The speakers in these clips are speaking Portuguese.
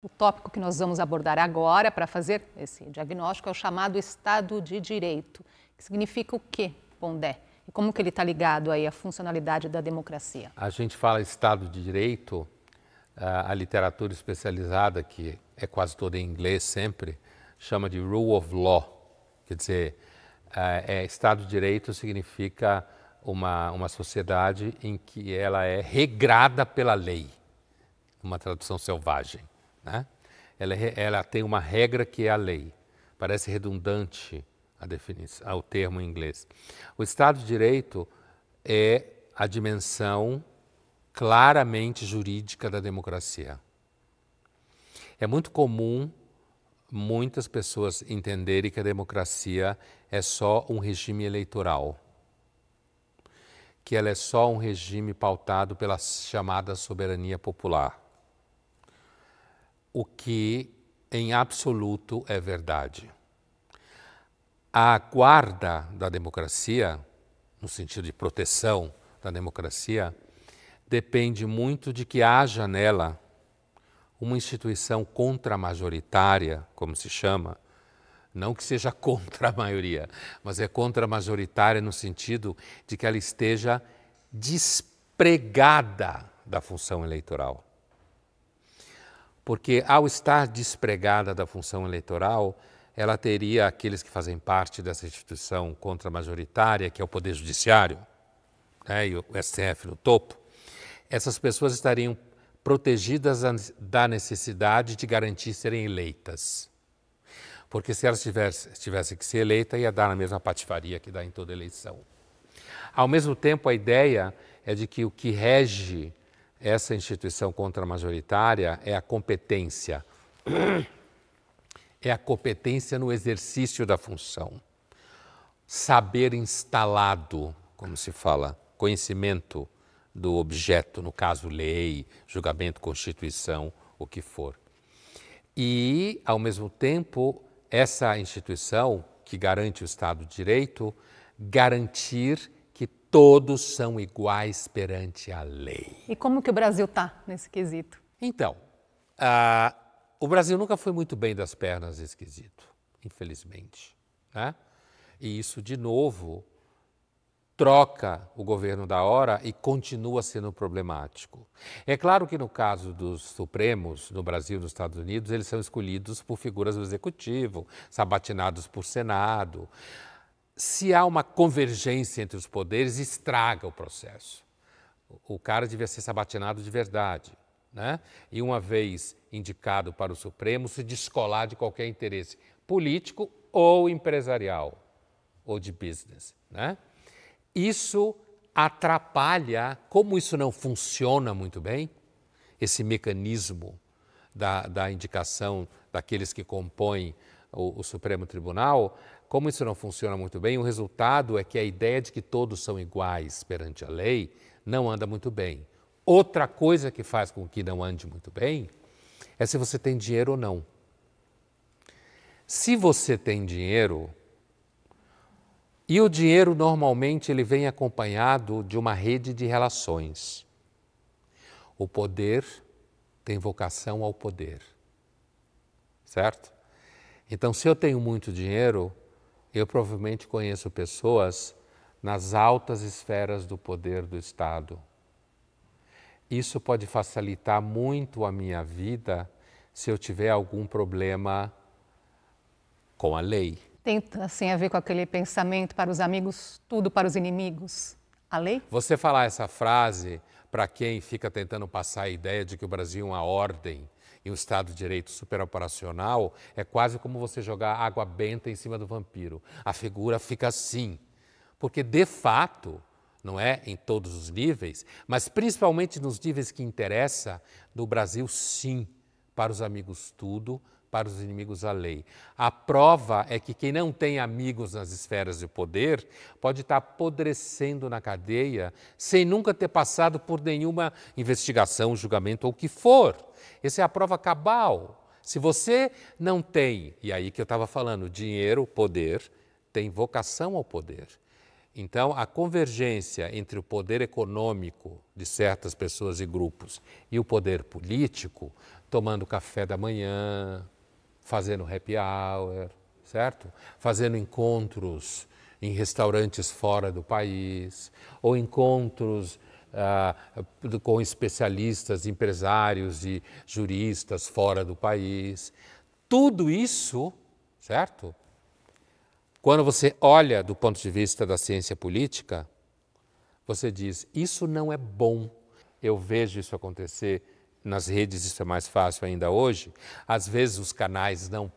O tópico que nós vamos abordar agora para fazer esse diagnóstico é o chamado Estado de Direito, que significa o quê, Pondé? E como que ele está ligado aí à funcionalidade da democracia? A gente fala Estado de Direito, a literatura especializada, que é quase toda em inglês sempre, chama de Rule of Law. Quer dizer, é, Estado de Direito significa uma, uma sociedade em que ela é regrada pela lei, uma tradução selvagem. Né? Ela, é ela tem uma regra que é a lei. Parece redundante a definição, o termo em inglês. O Estado de Direito é a dimensão claramente jurídica da democracia. É muito comum muitas pessoas entenderem que a democracia é só um regime eleitoral, que ela é só um regime pautado pela chamada soberania popular o que em absoluto é verdade. A guarda da democracia, no sentido de proteção da democracia, depende muito de que haja nela uma instituição contramajoritária, como se chama, não que seja contra a maioria, mas é contra-majoritária no sentido de que ela esteja despregada da função eleitoral porque ao estar despregada da função eleitoral, ela teria aqueles que fazem parte dessa instituição contra-majoritária, que é o Poder Judiciário, né, e o STF no topo, essas pessoas estariam protegidas da necessidade de garantir serem eleitas. Porque se elas tivessem, tivessem que ser eleitas, ia dar na mesma patifaria que dá em toda eleição. Ao mesmo tempo, a ideia é de que o que rege essa instituição contramajoritária é a competência. É a competência no exercício da função. Saber instalado, como se fala, conhecimento do objeto, no caso, lei, julgamento, constituição, o que for. E, ao mesmo tempo, essa instituição que garante o Estado de Direito, garantir todos são iguais perante a lei. E como que o Brasil está nesse quesito? Então, uh, o Brasil nunca foi muito bem das pernas nesse quesito, infelizmente. Né? E isso, de novo, troca o governo da hora e continua sendo problemático. É claro que no caso dos Supremos, no Brasil e nos Estados Unidos, eles são escolhidos por figuras do Executivo, sabatinados por Senado se há uma convergência entre os poderes, estraga o processo. O cara devia ser sabatinado de verdade. Né? E uma vez indicado para o Supremo, se descolar de qualquer interesse político ou empresarial, ou de business. Né? Isso atrapalha, como isso não funciona muito bem, esse mecanismo da, da indicação daqueles que compõem o, o Supremo Tribunal, como isso não funciona muito bem, o resultado é que a ideia de que todos são iguais perante a lei não anda muito bem. Outra coisa que faz com que não ande muito bem é se você tem dinheiro ou não. Se você tem dinheiro, e o dinheiro normalmente ele vem acompanhado de uma rede de relações. O poder tem vocação ao poder. Certo? Então, se eu tenho muito dinheiro, eu provavelmente conheço pessoas nas altas esferas do poder do Estado. Isso pode facilitar muito a minha vida se eu tiver algum problema com a lei. Tem assim a ver com aquele pensamento para os amigos, tudo para os inimigos. A lei? Você falar essa frase para quem fica tentando passar a ideia de que o Brasil é uma ordem e um Estado de Direito superoperacional, é quase como você jogar água benta em cima do vampiro. A figura fica assim. Porque, de fato, não é em todos os níveis, mas principalmente nos níveis que interessa, no Brasil, sim, para os amigos tudo, para os inimigos a lei. A prova é que quem não tem amigos nas esferas de poder pode estar apodrecendo na cadeia sem nunca ter passado por nenhuma investigação, julgamento ou o que for. Essa é a prova cabal. Se você não tem, e aí que eu estava falando, dinheiro, poder, tem vocação ao poder. Então, a convergência entre o poder econômico de certas pessoas e grupos e o poder político, tomando café da manhã, fazendo happy hour, certo? Fazendo encontros em restaurantes fora do país, ou encontros ah, com especialistas, empresários e juristas fora do país. Tudo isso, certo? Quando você olha do ponto de vista da ciência política, você diz: isso não é bom. Eu vejo isso acontecer nas redes, isso é mais fácil ainda hoje. Às vezes os canais não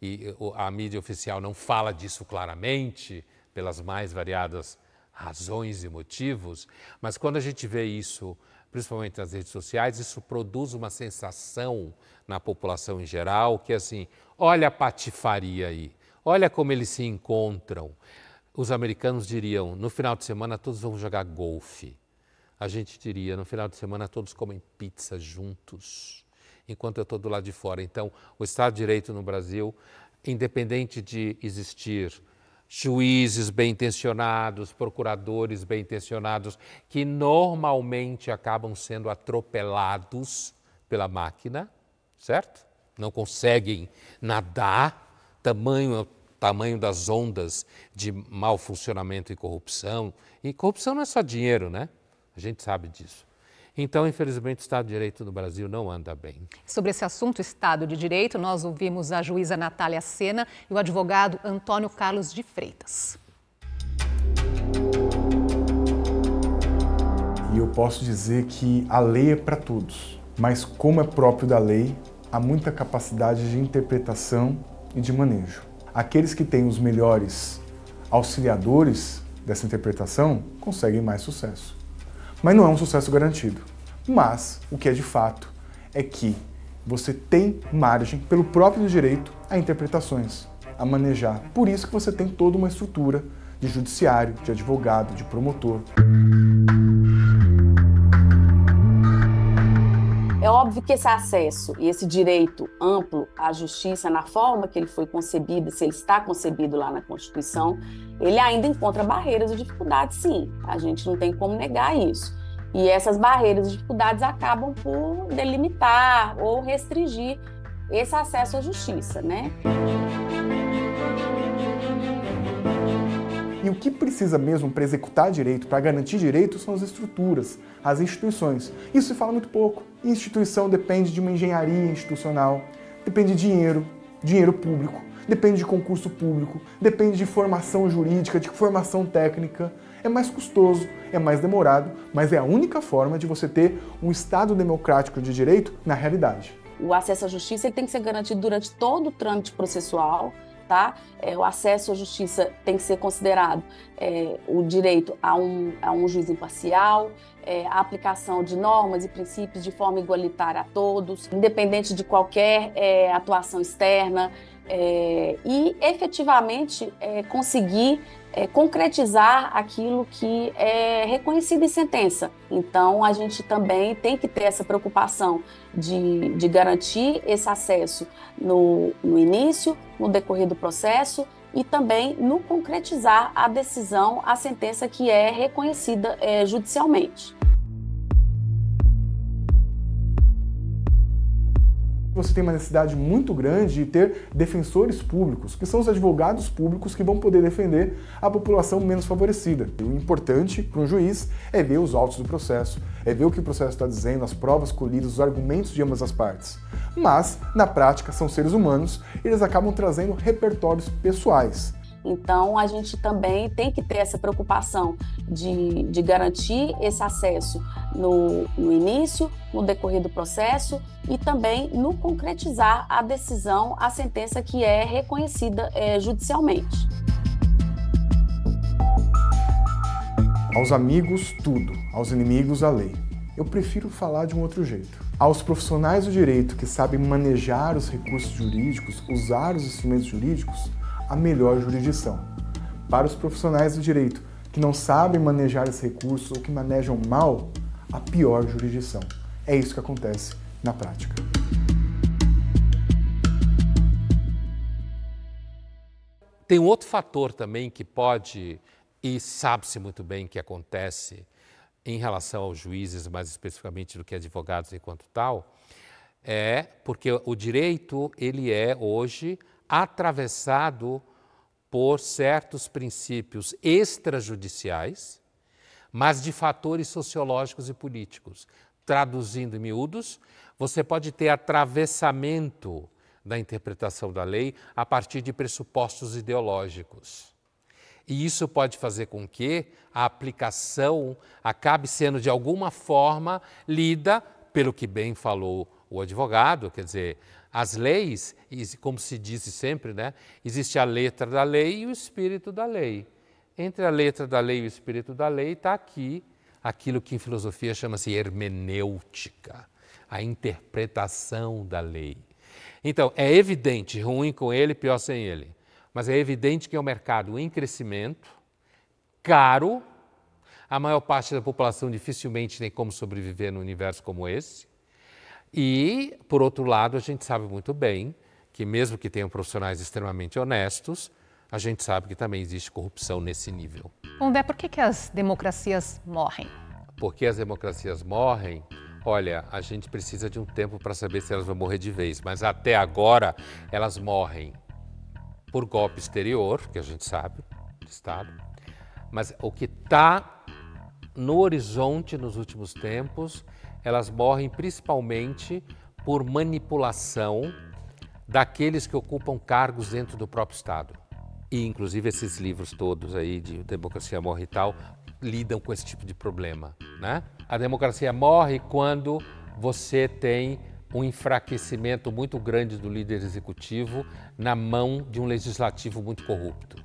e a mídia oficial não fala disso claramente, pelas mais variadas razões e motivos, mas quando a gente vê isso, principalmente nas redes sociais, isso produz uma sensação na população em geral que é assim, olha a patifaria aí, olha como eles se encontram. Os americanos diriam, no final de semana todos vão jogar golfe. A gente diria, no final de semana todos comem pizza juntos, enquanto eu estou do lado de fora. Então, o Estado de Direito no Brasil, independente de existir juízes bem intencionados, procuradores bem intencionados, que normalmente acabam sendo atropelados pela máquina, certo? Não conseguem nadar, tamanho tamanho das ondas de mau funcionamento e corrupção. E corrupção não é só dinheiro, né? A gente sabe disso. Então, infelizmente, o Estado de Direito no Brasil não anda bem. Sobre esse assunto, Estado de Direito, nós ouvimos a juíza Natália Sena e o advogado Antônio Carlos de Freitas. E eu posso dizer que a lei é para todos, mas como é próprio da lei, há muita capacidade de interpretação e de manejo. Aqueles que têm os melhores auxiliadores dessa interpretação conseguem mais sucesso mas não é um sucesso garantido. Mas o que é de fato é que você tem margem, pelo próprio direito, a interpretações, a manejar. Por isso que você tem toda uma estrutura de judiciário, de advogado, de promotor. Óbvio que esse acesso e esse direito amplo à justiça, na forma que ele foi concebido, se ele está concebido lá na Constituição, ele ainda encontra barreiras e dificuldades, sim. A gente não tem como negar isso. E essas barreiras e dificuldades acabam por delimitar ou restringir esse acesso à justiça, né? E o que precisa mesmo para executar direito, para garantir direito, são as estruturas, as instituições. Isso se fala muito pouco. Instituição depende de uma engenharia institucional, depende de dinheiro, dinheiro público, depende de concurso público, depende de formação jurídica, de formação técnica. É mais custoso, é mais demorado, mas é a única forma de você ter um Estado democrático de direito na realidade. O acesso à justiça tem que ser garantido durante todo o trâmite processual, tá? É, o acesso à justiça tem que ser considerado é, o direito a um, a um juiz imparcial, é, a aplicação de normas e princípios de forma igualitária a todos, independente de qualquer é, atuação externa, é, e efetivamente é, conseguir é, concretizar aquilo que é reconhecido em sentença. Então, a gente também tem que ter essa preocupação de, de garantir esse acesso no, no início, no decorrer do processo e também no concretizar a decisão, a sentença que é reconhecida é, judicialmente. Você tem uma necessidade muito grande de ter defensores públicos, que são os advogados públicos que vão poder defender a população menos favorecida. E o importante para um juiz é ver os autos do processo, é ver o que o processo está dizendo, as provas colhidas, os argumentos de ambas as partes. Mas, na prática, são seres humanos e eles acabam trazendo repertórios pessoais. Então, a gente também tem que ter essa preocupação de, de garantir esse acesso no, no início, no decorrer do processo e também no concretizar a decisão, a sentença que é reconhecida é, judicialmente. Aos amigos, tudo. Aos inimigos, a lei. Eu prefiro falar de um outro jeito. Aos profissionais do direito que sabem manejar os recursos jurídicos, usar os instrumentos jurídicos, a melhor jurisdição. Para os profissionais do direito que não sabem manejar esses recursos ou que manejam mal, a pior jurisdição. É isso que acontece na prática. Tem um outro fator também que pode e sabe-se muito bem que acontece em relação aos juízes, mais especificamente do que advogados enquanto tal, é porque o direito ele é hoje atravessado por certos princípios extrajudiciais, mas de fatores sociológicos e políticos. Traduzindo em miúdos, você pode ter atravessamento da interpretação da lei a partir de pressupostos ideológicos. E isso pode fazer com que a aplicação acabe sendo, de alguma forma, lida pelo que bem falou o advogado, quer dizer, as leis, como se diz sempre, né, existe a letra da lei e o espírito da lei. Entre a letra da lei e o espírito da lei está aqui aquilo que em filosofia chama-se hermenêutica, a interpretação da lei. Então, é evidente, ruim com ele, pior sem ele. Mas é evidente que é um mercado em crescimento, caro, a maior parte da população dificilmente tem como sobreviver num universo como esse. E, por outro lado, a gente sabe muito bem que, mesmo que tenham profissionais extremamente honestos, a gente sabe que também existe corrupção nesse nível. Pondé, por que, que as democracias morrem? Porque as democracias morrem? Olha, a gente precisa de um tempo para saber se elas vão morrer de vez, mas até agora elas morrem por golpe exterior, que a gente sabe, de Estado. Mas o que está no horizonte nos últimos tempos elas morrem principalmente por manipulação daqueles que ocupam cargos dentro do próprio Estado. E, inclusive, esses livros todos aí de Democracia Morre e tal lidam com esse tipo de problema. Né? A democracia morre quando você tem um enfraquecimento muito grande do líder executivo na mão de um legislativo muito corrupto.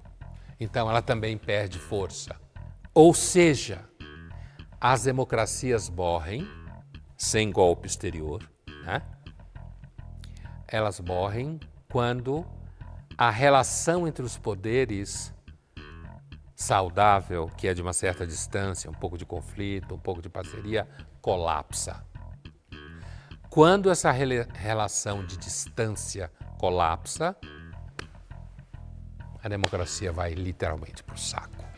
Então, ela também perde força. Ou seja, as democracias morrem sem golpe exterior, né? elas morrem quando a relação entre os poderes saudável, que é de uma certa distância, um pouco de conflito, um pouco de parceria, colapsa. Quando essa relação de distância colapsa, a democracia vai literalmente para o saco.